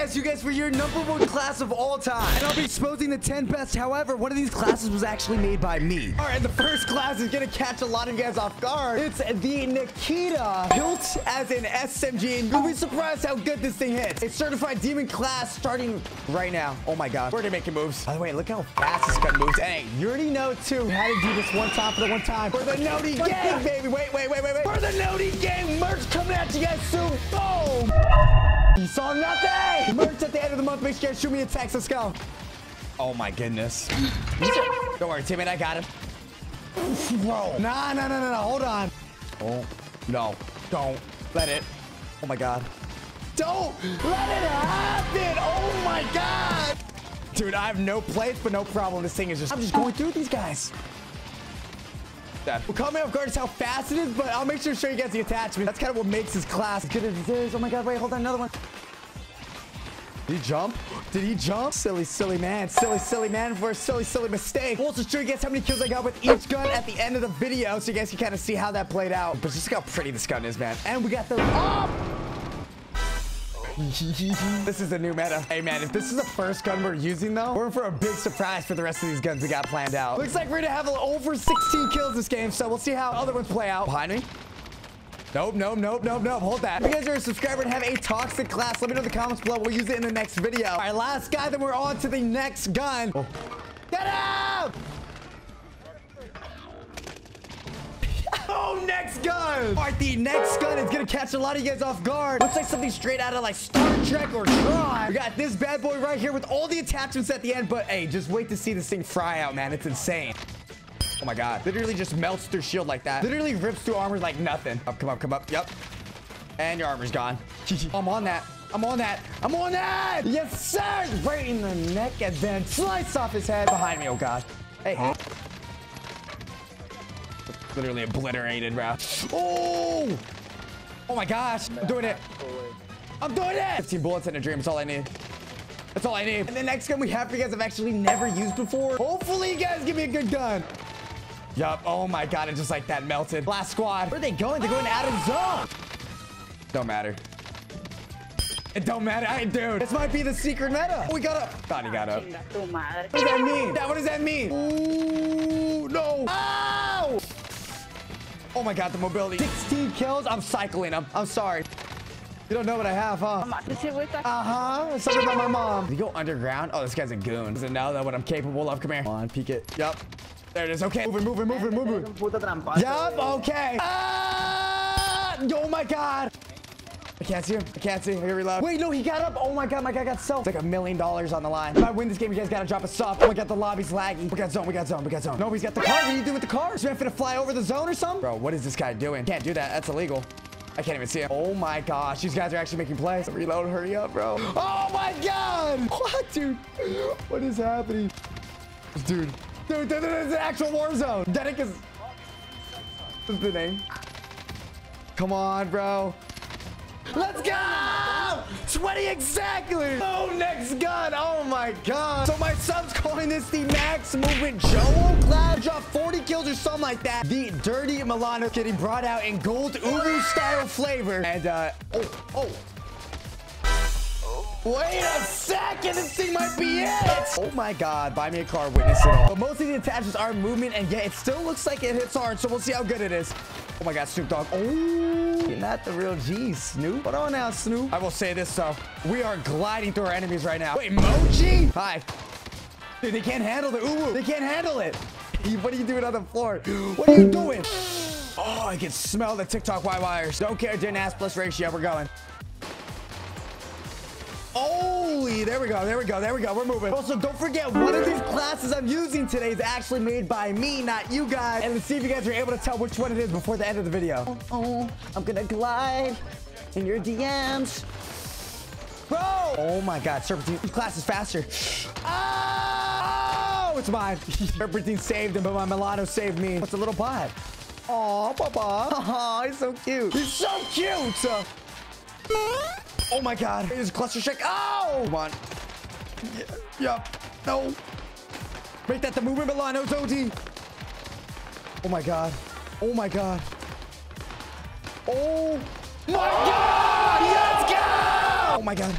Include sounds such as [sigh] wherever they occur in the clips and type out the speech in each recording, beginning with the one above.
ask you guys for your number one class of all time. And I'll be exposing the 10 best. However, one of these classes was actually made by me. All right, the first class is gonna catch a lot of you guys off guard. It's the Nikita built as an SMG. And you'll be surprised how good this thing hits. It's certified demon class starting right now. Oh my God, we're already making moves. By the way, look how fast this gun moves. Hey, you already know too how to do this one time for the one time. For the Noti gang, baby. Wait, wait, wait, wait, wait. For the Noti gang merch coming at you guys soon. Boom. You saw nothing. Merch at the end of the month. Make sure you shoot me a text. Let's go. Oh my goodness. [laughs] Don't worry, teammate. I got him. Bro. Nah, nah, nah, nah, nah. Hold on. Oh, no. Don't let it. Oh my God. Don't let it happen. Oh my God. Dude, I have no plates, but no problem. This thing is just, I'm just going through these guys. That. What me off guard is how fast it is, but I'll make sure to show you guys the attachment. That's kind of what makes this class as good as it is. Oh my God, wait, hold on, another one. Did he jump? Did he jump? Silly, silly man. Silly, silly man for a silly, silly mistake. We'll also show you guys how many kills I got with each gun at the end of the video so you guys can kind of see how that played out. But just look how pretty this gun is, man. And we got the... Oh! This is a new meta. Hey, man, if this is the first gun we're using, though, we're in for a big surprise for the rest of these guns we got planned out. Looks like we're gonna have over 16 kills this game, so we'll see how other ones play out. Behind me. Nope, nope, nope, nope, nope. Hold that. If you guys are a subscriber and have a toxic class, let me know in the comments below. We'll use it in the next video. All right, last guy, then we're on to the next gun. Oh. Get out! Next gun! All right, the next gun is gonna catch a lot of you guys off guard. Looks like something straight out of like Star Trek or Tron. We got this bad boy right here with all the attachments at the end, but hey, just wait to see this thing fry out, man. It's insane. Oh my god. Literally just melts through shield like that. Literally rips through armor like nothing. Up, come up, come up. Yep. And your armor's gone. [laughs] I'm on that. I'm on that. I'm on that. Yes, sir. Right in the neck and then slice off his head behind me. Oh god. Hey. Huh? Literally obliterated, bro. Oh! Oh my gosh. I'm doing it. I'm doing it. 15 bullets in a dream. That's all I need. That's all I need. And the next gun we have for you guys I've actually never used before. Hopefully you guys give me a good gun. Yup. Oh my god, it just like that melted. Last squad. Where are they going? They're going out of zone. Don't matter. It don't matter. I dude. This might be the secret meta. Oh, we got up. God, he got up. What does that mean? That, what does that mean? Ooh, no. Ow! Oh my god, the mobility. 16 kills. I'm cycling them. I'm sorry. You don't know what I have, huh? Uh-huh. Something about my mom. Did he go underground? Oh, this guy's a goon. Doesn't know that what I'm capable of. Come here. Come on, peek it. Yep. There it is. Okay. Moving, moving, moving, moving. Yep, Okay. Ah! Oh my god. I can't see him. I can't see him. Here we reload. Wait, no, he got up. Oh my god, my guy got soaked. It's like a million dollars on the line. If I win this game, you guys gotta drop a sub. Oh my god, the lobby's laggy. We got zone, we got zone, we got zone. Nobody's got the car. What are you doing with the car? Is man finna fly over the zone or something? Bro, what is this guy doing? Can't do that. That's illegal. I can't even see him. Oh my gosh, these guys are actually making plays. Reload, hurry up, bro. Oh my god! [laughs] What, dude? What is happening? Dude, dude, dude, dude, it's an actual war zone. Dedic is... What's the name? Come on, bro. Let's go! 20 exactly! Oh, next gun! Oh my god! So my sub's calling this the Max Movement Joel Cloud Drop 40 kills or something like that. The Dirty Milano getting brought out in gold Ubu style flavor. And uh, oh, oh. Wait a second, this thing might be it! Oh my god, buy me a car, witness it all. But most of the attachments are movement, and yet it still looks like it hits hard, so we'll see how good it is. Oh my god, Snoop Dogg. Oh, you're not the real G, Snoop. Hold on now, Snoop. I will say this, though. We are gliding through our enemies right now. Wait, Mochi? Hi. Dude, they can't handle the ooh. They can't handle it. [laughs] What are you doing on the floor? What are you doing? Oh, I can smell the TikTok Y wires. Don't care, didn't ask plus ratio. We're going. There we go, there we go, there we go. We're moving. Also, don't forget, one of these classes I'm using today is actually made by me, not you guys. And let's see if you guys are able to tell which one it is before the end of the video. Oh, oh I'm gonna glide in your DMs. Bro! Oh my God, Serpentine, this class is faster. Oh, it's mine. [laughs] Serpentine saved him, but my Milano saved me. What's a little bot? Oh, Papa. Oh, he's so cute. He's so cute. Oh my god. There's cluster check. Oh! Come on. Yeah, yep. No. Make that the movement line. Milano's OD. Oh my god. Oh my god. Oh my god! Let's go! Oh my god.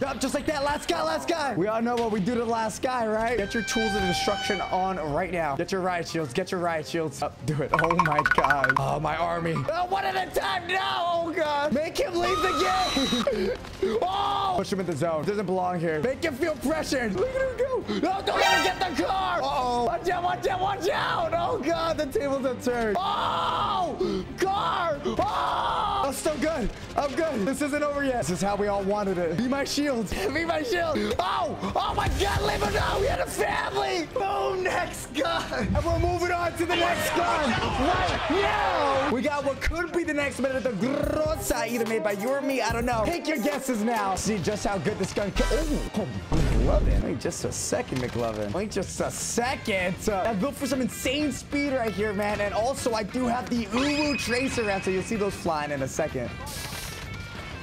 Yup, just like that. Last guy, last guy. We all know what we do to the last guy, right? Get your tools of destruction on right now. Get your riot shields. Get your riot shields. Up, do it. Oh my god. Oh, my army. Oh, one at a time. No. Oh god. Make him leave the game. [laughs] oh. Push him in the zone. Doesn't belong here. Make him feel pressured. Look at him go. No, don't let him get the car. Uh oh. Watch out, watch out, watch out. Oh god, the tables have turned. Oh, car. Oh. I'm still good. I'm good. This isn't over yet. This is how we all wanted it. Be my shield. [laughs] Be my shield. Oh, oh my God, leave him now. We had a family. Boom, next gun. And we're moving on to the next gun right now. We got what could be the next minute of Groza, either made by you or me. I don't know. Take your guesses now. See just how good this gun can. Oh, oh, McLovin. Wait just a second, McLovin. Wait just a second. Uh, I built for some insane speed right here, man. And also, I do have the Uwu Tracer round, so you'll see those flying in a second.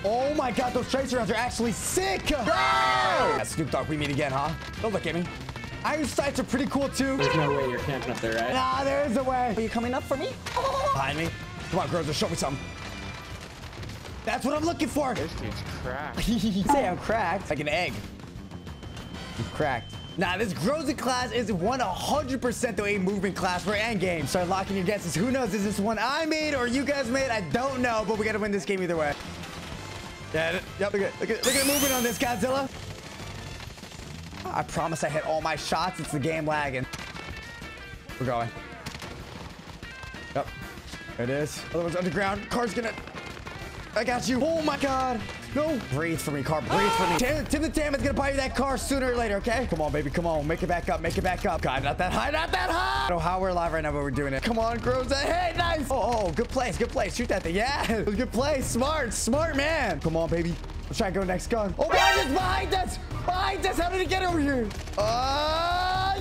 Oh my god, those tracer rounds are actually sick! Go! Yeah, Snoop Dogg, we meet again, huh? Don't look at me. Iron sights are pretty cool too. There's no way you're camping up there, right? Nah, there is a way. Are you coming up for me? Behind me. Come on, girls, show me something. That's what I'm looking for. This dude's cracked. [laughs] Say I'm cracked. Like an egg. I'm cracked. Nah, this Groza class is 100% the a movement class for endgame. Start locking your guesses. Who knows? Is this one I made or you guys made? I don't know, but we gotta win this game either way. Yeah, yep, look at, look at, look at movement on this, Godzilla. I promise I hit all my shots. It's the game lagging. We're going. Yep. There it is. Other one's underground. Car's gonna... I got you. Oh my god. No. Breathe for me, car. Breathe for me. Tim, Tim the Tam is gonna buy you that car sooner or later, okay? Come on, baby. Come on. Make it back up. Make it back up. God, not that high. Not that high. I don't know how we're alive right now, but we're doing it. Come on, Groza. Hey, nice. Oh, oh, good place. Good place. Shoot that thing. Yeah. [laughs] Good place. Smart. Smart man. Come on, baby. Let's try to go next gun. Oh, behind us. Behind us. Behind us. How did he get over here? Uh,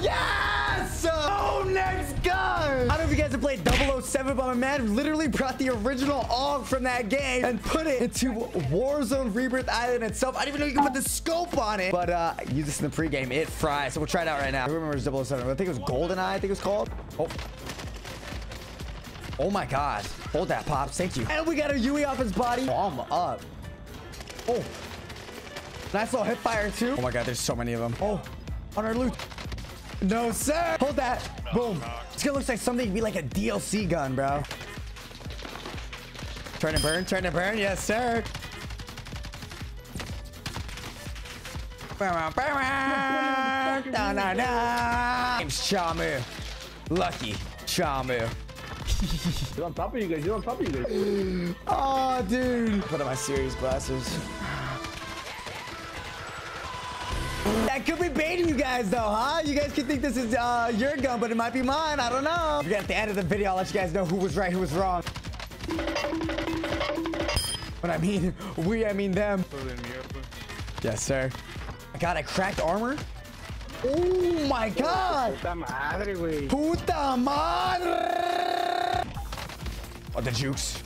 yes. Oh, next gun. I don't know if you guys have played 007, but my man literally brought the original AUG from that game and put it into Warzone Rebirth Island itself. I didn't even know you could put the scope on it. But uh, use this in the pregame. It fries. So we'll try it out right now. Who remembers 007? I think it was GoldenEye, I think it was called. Oh. Oh my god. Hold that, Pops. Thank you. And we got a Yui off his body. Bomb up. Oh. Nice little hip fire, too. Oh my god, there's so many of them. Oh, on our loot. No, sir. Hold that. Boom. This gun looks like something to be like a DLC gun, bro. Turn and burn, turn and burn. Yes, sir. Da, da, da. Name's Chamu. Lucky Chamu. He's on top of you guys. He's on top of you guys. Oh, dude. Put on my serious glasses. That could be baiting you guys though, huh? You guys could think this is uh, your gun, but it might be mine. I don't know. If at the end of the video, I'll let you guys know who was right, who was wrong. But I mean [laughs] we, I mean them. Yes, sir. I got a cracked armor. Oh my god. Puta madre, güey. Puta madre. Oh, the jukes.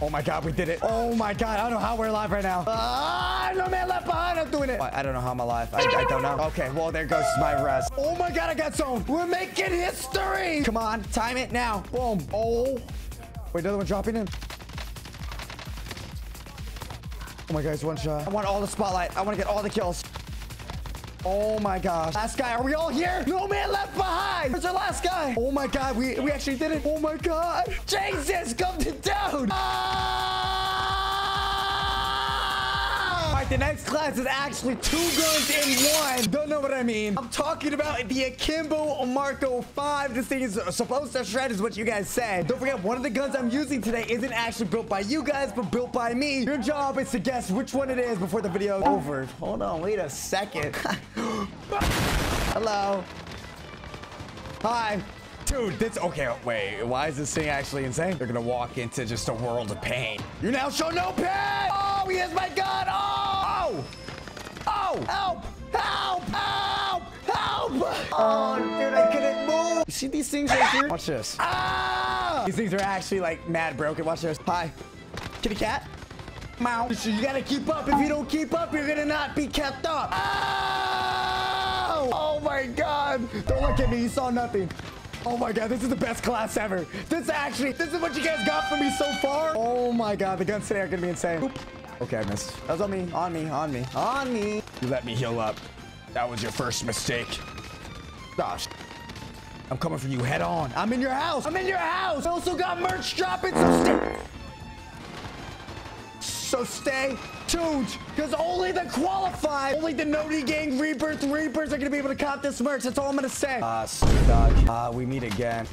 Oh my god, we did it. Oh my god, I don't know how we're alive right now. Ah, no man left behind. I'm doing it. I don't know how I'm alive. I, I don't know. Okay, well, there goes my rest. Oh my god, I got zone. We're making history. Come on, time it now. Boom. Oh. Wait, another one dropping in. Oh my god, it's one shot. I want all the spotlight. I want to get all the kills. Oh my gosh. Last guy, are we all here? No man left behind. Where's our last guy? Oh my god, we, we actually did it. Oh my god. Jesus, come to down. Ah! The next class is actually two guns in one. Don't know what I mean. I'm talking about the Akimbo Marco 5. This thing is supposed to shred is what you guys said. Don't forget, one of the guns I'm using today isn't actually built by you guys, but built by me. Your job is to guess which one it is before the video is over. Hold on, wait a second. [laughs] Hello. Hi. Dude, this okay. Wait, why is this thing actually insane? They're gonna walk into just a world of pain. You now show no pain. Oh, he has my gun. Oh, oh, help, help, help, help. Oh, dude, I couldn't move. You see these things right here? Watch this. Ah! These things are actually like mad broken. Watch this. Hi, kitty cat. Meow. You gotta keep up. If you don't keep up, you're gonna not be kept up. Oh! Oh my God! Don't look at me. You saw nothing. Oh my god, this is the best class ever. This actually, this is what you guys got from me so far. Oh my god, the guns today are gonna be insane. Oop. Okay, I missed. That was on me, on me, on me, on me. You let me heal up. That was your first mistake. Gosh. I'm coming for you head on. I'm in your house. I'm in your house. I also got merch dropping. So stay, so stay tuned because only the qualified, only the Noti Gang Rebirth Reapers are going to be able to cop this merch. That's all I'm going to say. Ah, uh, stupid dog. Uh, we meet again.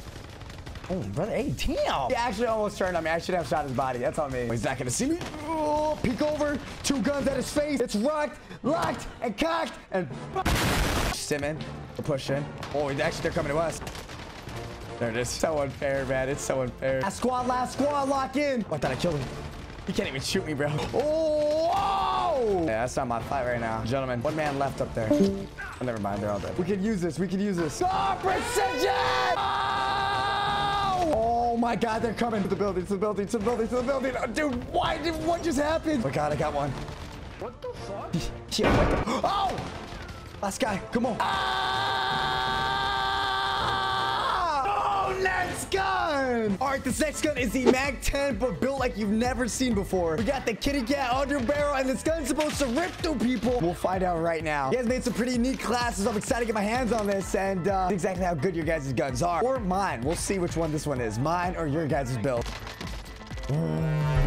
Oh, brother, hey, damn. He actually almost turned on me. I should have shot his body. That's on me. He's not going to see me. Oh, peek over. Two guns at his face. It's rocked, locked, and cocked, and... Simon, We're pushing. Oh, actually, they're coming to us. There it is. So unfair, man. It's so unfair. Last squad, last squad, lock in. Oh, I thought I killed him. He can't even shoot me, bro. Oh, whoa. Yeah, that's not my fight right now. Gentlemen, one man left up there. Oh, never mind. They're all dead. We can use this. We can use this. Oh, precision! Oh! my God, they're coming to the building, to the building, to the building, to the building. Oh, dude, why did what just happened? Oh my God, I got one. What the fuck? [laughs] Shit, what the? Oh! Last guy, come on. Ah! Next gun. All right, this next gun is the MAC 10, but built like you've never seen before. We got the kitty cat under barrel, and this gun's supposed to rip through people. We'll find out right now. You guys made some pretty neat classes. I'm excited to get my hands on this and uh, exactly how good your guys' guns are. Or mine. We'll see which one this one is. Mine or your guys' build.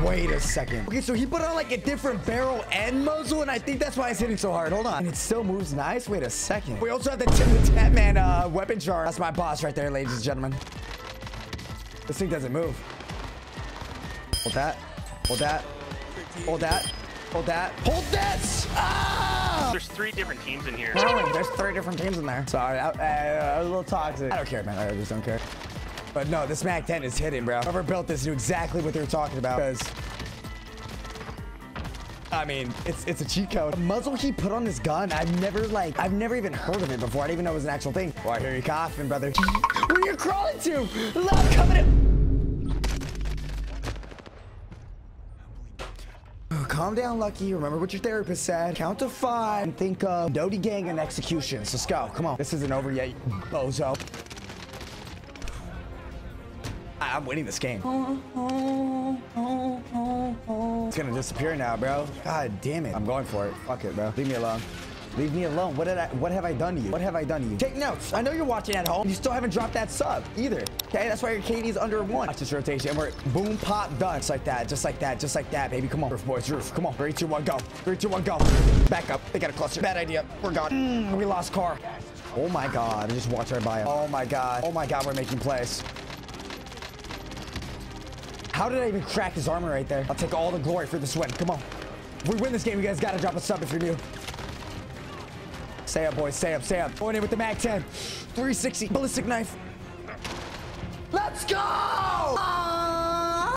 Wait a second. Okay, so he put on like a different barrel and muzzle, and I think that's why it's hitting so hard. Hold on. And it still moves nice. Wait a second. We also have the Tim the Tatman uh, weapon jar. That's my boss right there, ladies and gentlemen. This thing doesn't move. Hold that. Hold that. Hold that. Hold that. Hold this! Ah! There's three different teams in here. There's three different teams in there. Sorry, I, I, I was a little toxic. I don't care, man. I just don't care. But no, this MAC 10 is hidden, bro. Whoever built this knew exactly what they were talking about. Because, I mean, it's it's a cheat code. The muzzle he put on this gun, I've never, like, I've never even heard of it before. I didn't even know it was an actual thing. Oh, I hear you coughing, brother. [laughs] Where are you crawling to? Love coming in. Calm down, Lucky. Remember what your therapist said. Count to five and think of Noti Gang and executions. Let's go. Come on. This isn't over yet, bozo. I'm winning this game. It's gonna disappear now, bro. God damn it. I'm going for it. Fuck it, bro. Leave me alone. Leave me alone. What did I what have I done to you? What have I done to you? Take notes. I know you're watching at home. You still haven't dropped that sub either. Okay, that's why your KD is under one. Watch this rotation. And we're boom, pop, done. Just like that. Just like that. Just like that, baby. Come on. Roof boys, roof. Come on. Three, two, one, go. Three, two, one, go. Back up. They got a cluster. Bad idea. We're gone. Mm, we lost car. Oh my god. I just walked right by him. Oh my god. Oh my god, we're making plays. How did I even crack his armor right there? I'll take all the glory for this win. Come on. If we win this game, you guys gotta drop a sub if you're new. Stay up, boys. Stay up, stay up. Going in with the MAC-10. 360. Ballistic knife. Let's go!